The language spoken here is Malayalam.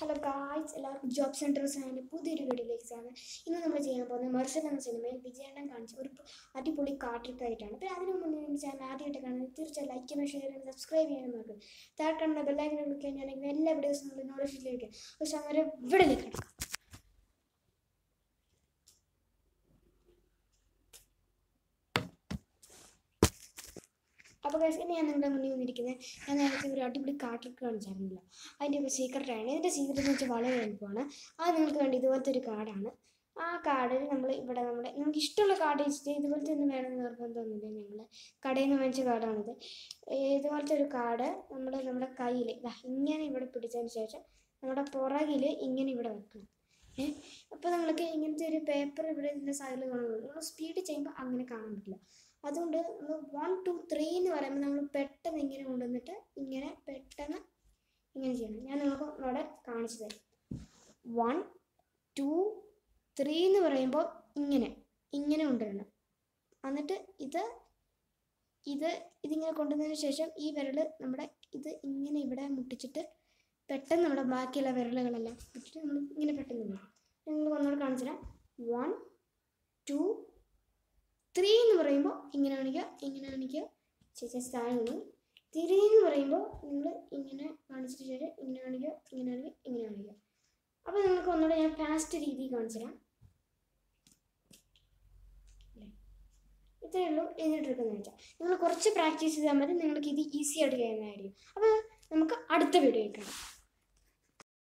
ഹലോ ഗായ്സ് എല്ലാവർക്കും ജോബ് സെന്റേഴ്സ് ആൻഡ് പുതിയൊരു വീഡിയോയിലേക്കാണ് ഇന്ന് നമ്മൾ ചെയ്യാൻ പോകുന്നത് മെർസൽ എന്ന സിനിമയിൽ വിജയണ്ണൻ കാണിച്ച ഒരു അടിപൊളി കാട്ടിട്ടായിട്ടാണ് അപ്പോൾ അതിനു മുന്നേ നിങ്ങൾ ചാനൽ ആദ്യമായിട്ട് കാണുന്നത് തീർച്ചയായും ലൈക്ക് ചെയ്യണം ഷെയർ ചെയ്യണം സബ്സ്ക്രൈബ് ചെയ്യാനും മറക്കും താഴെ കാണുന്ന ബെല്ലൈക്കനെ വിളിക്കാൻ ഇങ്ങനെ എല്ലാ വീഡിയോസും നമ്മൾ നോട്ടിഫിക്കേഷൻ ലഭിക്കും പക്ഷെ അങ്ങനെ ഇവിടെ കിടക്കാം അപ്പോൾ ഗൈസ് ഇനി ഞാൻ നിങ്ങളുടെ മുന്നിൽ വന്നിരിക്കുന്നത് ഞാൻ നേരത്തെ ഒരു അടിപൊളി കാർഡൊക്കെ കാണിച്ചായിരുന്നില്ല. അതിന്റെ ഒരു സീക്രട്ടാണ് ഇതിന്റെ സീക്രട്ട് എന്ന് വെച്ചാൽ വളരെ എളുപ്പമാണ്. അത് നിങ്ങൾക്ക് വേണ്ടി ഇതുപോലത്തെ ഒരു കാർഡാണ് ആ കാർഡിൽ നമ്മൾ ഇവിടെ നമ്മുടെ നിങ്ങൾക്ക് ഇഷ്ടമുള്ള കാർഡ് വെച്ചിട്ട് ഇതുപോലത്തെ ഒന്നും വേണമെന്ന് നിർബന്ധമൊന്നുമില്ല ഞങ്ങൾ കടയിൽ നിന്ന് വാങ്ങിച്ച കാർഡാണിത് ഇതുപോലത്തെ ഒരു കാർഡ് നമ്മൾ നമ്മുടെ കയ്യിൽ ഇങ്ങനെ ഇവിടെ പിടിച്ചതിന് ശേഷം നമ്മുടെ പുറകിൽ ഇങ്ങനെ ഇവിടെ വെക്കണം. അപ്പോൾ നമ്മൾക്ക് ഇങ്ങനത്തെ ഒരു പേപ്പർ ഇവിടെ ഇതിന്റെ സൈഡിൽ പറ്റും നമ്മൾ സ്പീഡ് ചെയ്യുമ്പോൾ അങ്ങനെ കാണാൻ പറ്റില്ല. അതുകൊണ്ട് നമ്മൾ വൺ ടു ത്രീ എന്ന് പറയുമ്പോൾ നമ്മൾ പെട്ടെന്ന് ഇങ്ങനെ കൊണ്ടുവന്നിട്ട് ഇങ്ങനെ പെട്ടെന്ന് ഇങ്ങനെ ചെയ്യണം. ഞാൻ നിങ്ങൾക്ക് ഇവിടെ കാണിച്ചു തരാം. വൺ ടു ത്രീ എന്ന് പറയുമ്പോൾ ഇങ്ങനെ ഇങ്ങനെ കൊണ്ടുവരണം. എന്നിട്ട് ഇത് ഇത് ഇതിങ്ങനെ കൊണ്ടുവന്നതിന് ശേഷം ഈ വിരൽ നമ്മുടെ ഇത് ഇങ്ങനെ ഇവിടെ മുട്ടിച്ചിട്ട് പെട്ടെന്ന് നമ്മുടെ ബാക്കിയുള്ള വിരലുകളെല്ലാം ഇട്ടിട്ട് നമ്മൾ ഇങ്ങനെ പെട്ടെന്ന് വരും. നിങ്ങൾ ഒന്നുകൂടെ കാണിച്ചു തരാം. വൺ ടു ത്രീ എന്ന് പറയുമ്പോൾ ഇങ്ങനെ കാണിക്കുക ഇങ്ങനെ കാണിക്കുക. ചേച്ചി സ്ഥാനം ത്രീ എന്ന് പറയുമ്പോൾ നിങ്ങൾ ഇങ്ങനെ കാണിച്ചിട്ട് ശേഷം ഇങ്ങനെ കാണിക്കുക ഇങ്ങനെ കാണിക്കുക ഇങ്ങനെ കാണിക്കുക. അപ്പോൾ നിങ്ങൾക്ക് ഒന്നുകൂടെ ഞാൻ ഫാസ്റ്റ് രീതിയിൽ കാണിച്ചു തരാം? ഇത്രയേ ഉള്ളൂ എഴുതിട്ടെടുക്കുന്നത് വെച്ചാൽ. നിങ്ങൾ കുറച്ച് പ്രാക്ടീസ് ചെയ്താൽ മതി. നിങ്ങൾക്ക് ഇത് ഈസി ആയിട്ട് ചെയ്യുന്നതായിരിക്കും അപ്പോൾ നമുക്ക് അടുത്ത വീഡിയോ കാണാം.